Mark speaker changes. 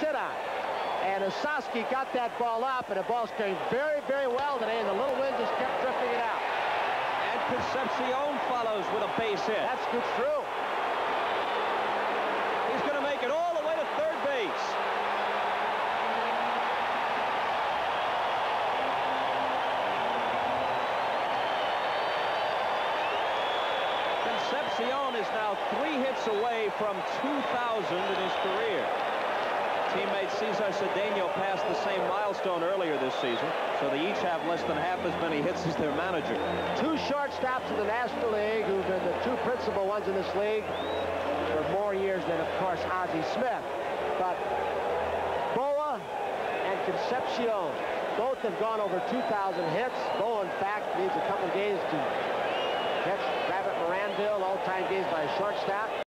Speaker 1: sit on. And Ossowski got that ball up, and the ball's going very, very well today, and the little wind just kept drifting it out.
Speaker 2: And Concepcion follows with a base hit.
Speaker 1: That's good through.
Speaker 2: He's going to make it all the way to third base. Concepcion is now three hits away from 2,000 in his. Teammate Cesar Cedeno passed the same milestone earlier this season, so they each have less than half as many hits as their manager.
Speaker 1: Two shortstops in the National League who've been the two principal ones in this league for more years than, of course, Ozzie Smith. But Bowa and Concepcion both have gone over 2,000 hits. Bowa, in fact, needs a couple games to catch Rabbit Maranville, all-time games by a shortstop.